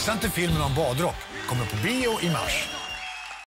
Missa inte filmen om badrock kommer på bio i mars.